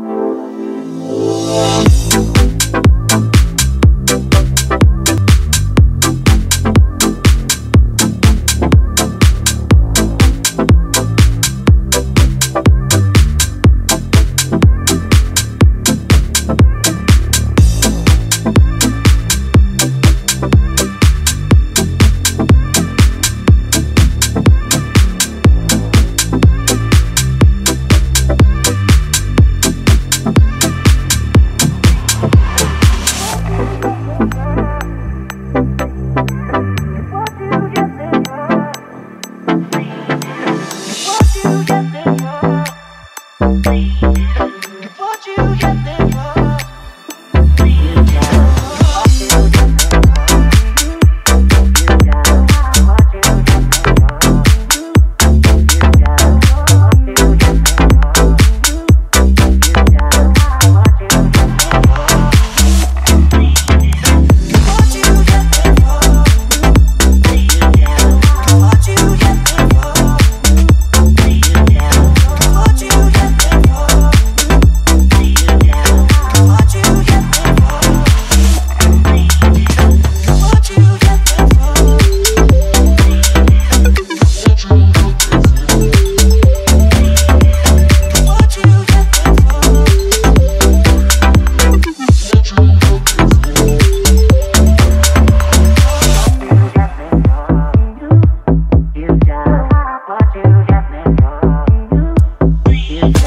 Música What you get there for?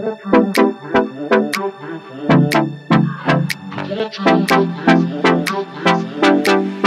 Thank you.